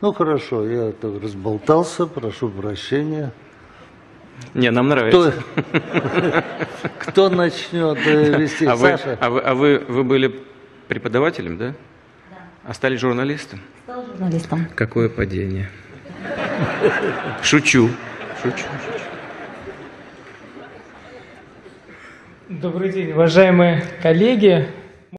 Ну хорошо, я так разболтался, прошу прощения. Не, нам нравится. Кто, кто начнет э, а вести? А вы, Саша? а вы, а вы, вы были преподавателем, да? А стали журналистом? Стал журналистом. Какое падение. Шучу. Шучу, шучу. Добрый день, уважаемые коллеги.